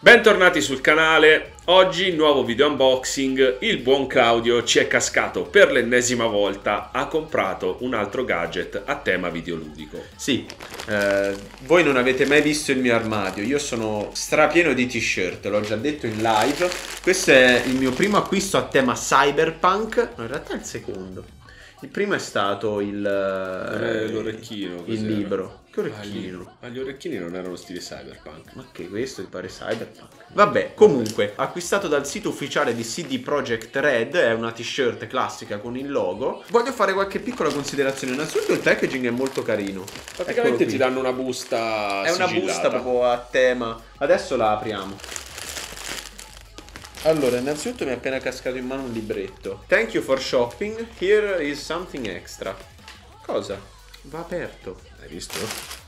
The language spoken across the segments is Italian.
Bentornati sul canale, oggi nuovo video unboxing, il buon Claudio ci è cascato per l'ennesima volta, ha comprato un altro gadget a tema videoludico. Sì, eh, voi non avete mai visto il mio armadio, io sono strapieno di t-shirt, l'ho già detto in live, questo è il mio primo acquisto a tema cyberpunk, no in realtà è il secondo. Il primo è stato il... Eh, l'orecchino. Il libro. Che Ah, orecchino? libro. Ma gli orecchini non erano stile cyberpunk. Ma che questo ti pare cyberpunk? Vabbè, comunque, acquistato dal sito ufficiale di CD Projekt Red, è una t-shirt classica con il logo. Voglio fare qualche piccola considerazione. Innanzitutto il packaging è molto carino. Praticamente ti danno una busta È una sigillata. busta proprio a tema. Adesso la apriamo. Allora, innanzitutto mi è appena cascato in mano un libretto. Thank you for shopping. Here is something extra. Cosa? Va aperto. Hai visto?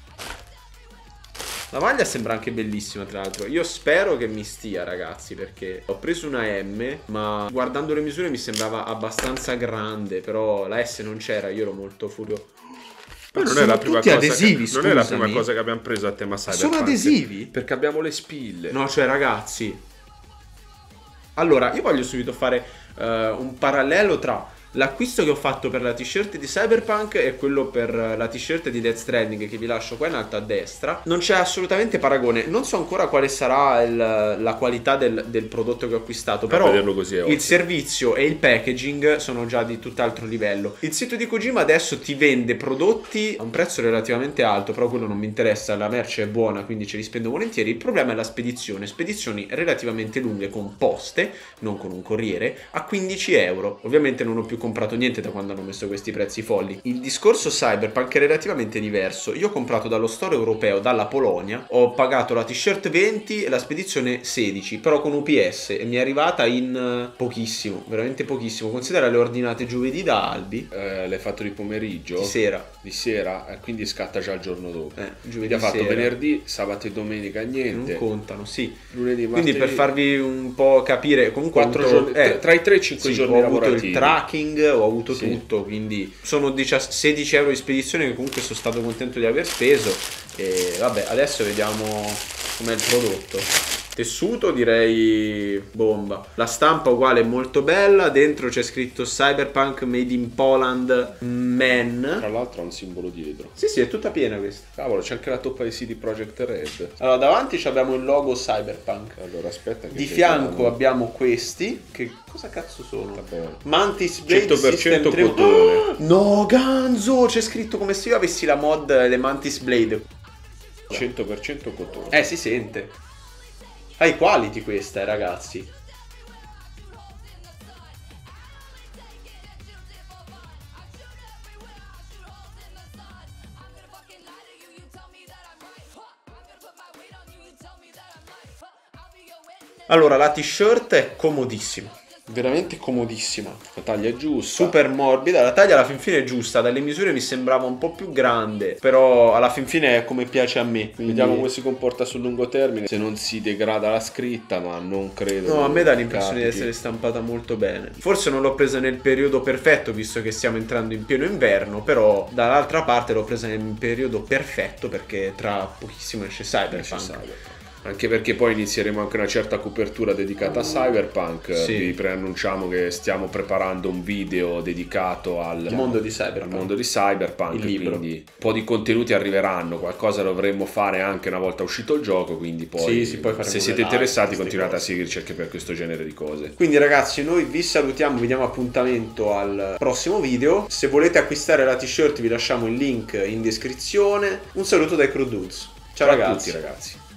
La maglia sembra anche bellissima, tra l'altro. Io spero che mi stia, ragazzi, perché ho preso una M, ma guardando le misure mi sembrava abbastanza grande, però la S non c'era, io ero molto furioso. Ma non è la prima adesivi, che, non è la prima cosa che abbiamo preso a tema cyberpunk. Sono adesivi? Perché abbiamo le spille. No, cioè, ragazzi. Allora, io voglio subito fare eh, un parallelo tra l'acquisto che ho fatto per la t-shirt di Cyberpunk e quello per la t-shirt di Death Stranding che vi lascio qua in alto a destra. Non c'è assolutamente paragone. Non so ancora quale sarà il- la qualità del, del prodotto che ho acquistato, però vederlo così il servizio e il packaging sono già di tutt'altro livello. Il sito di Kojima adesso ti vende prodotti a un prezzo relativamente alto, però quello non mi interessa, la merce è buona, quindi ce li spendo volentieri. Il problema è la spedizione, spedizioni relativamente lunghe con poste, non con un corriere, a 15 euro. Ovviamente non ho più comprato niente da quando hanno messo questi prezzi folli. Il discorso Cyberpunk è relativamente diverso. Io ho comprato dallo store europeo, dalla Polonia, ho pagato la t-shirt 20 e la spedizione 16, però con UPS e mi è arrivata in eh, pochissimo, veramente pochissimo. Considera le ordinate giovedì da Albi, Eh, l'hai fatto di pomeriggio? di sera. Di sera, eh, quindi scatta già il giorno dopo. Eh, Quindi giovedì ha fatto venerdì, sabato e domenica niente. Non contano, sì. Lunedì, Quindi per martedì, farvi un po' capire, comunque giorni, eh, tra i 3 e i 5 Sì, giorni ho avuto lavorativi. il tracking, ho avuto Sì. tutto, quindi sono 16 16 euro di spedizione che comunque sono stato contento di aver speso. E vabbè, adesso vediamo com'è il prodotto. Tessuto direi bomba. La stampa uguale è molto bella, dentro c'è scritto Cyberpunk Made in Poland Man. Tra l'altro ha un simbolo dietro. Sì, sì, è tutta piena questa. Cavolo, c'è anche la toppa di CD Projekt Red. Allora, davanti abbiamo il logo Cyberpunk. Allora, aspetta che Di fianco abbiamo questi. Che cosa cazzo sono? Vabbè. Mantis Blade 100% System 3. cotone. Ah, No, ganzo! C'è scritto come se io avessi la mod le Mantis Blade. 100% cotone. Eh, si sente. High quality questa, eh, ragazzi. Allora, la t-shirt è comodissima. Veramente comodissima. La taglia è giusta. Super morbida, la taglia alla fin fine è giusta, dalle misure mi sembrava un po' più grande, però alla fin fine è come piace a me. quindi- Vediamo come si comporta sul lungo termine. Se non si degrada la scritta, ma non credo. No, a me dà l'impressione di essere stampata molto bene. Forse non l'ho presa nel periodo perfetto, visto che stiamo entrando in pieno inverno, però dall'altra parte l'ho presa nel periodo perfetto perché tra pochissimo esce Cyberpunk. Esce Cyberpunk. Anche perché poi inizieremo anche una certa copertura dedicata a Cyberpunk. Sì. Vi preannunciamo che stiamo preparando un video dedicato al mondo di al Cyberpunk. mondo di Cyberpunk. Il libro. Quindi un po' di contenuti arriveranno. Qualcosa dovremmo fare anche una volta uscito il gioco. Quindi poi, Sì, se siete interessati, continuate cose. a seguirci anche per questo genere di cose. Quindi ragazzi, noi vi salutiamo, vi diamo appuntamento al prossimo video. Se volete acquistare la t-shirt vi lasciamo il link in descrizione. Un saluto dai Crew Dudes. Ciao Ciao a ragazzi. tutti, ragazzi.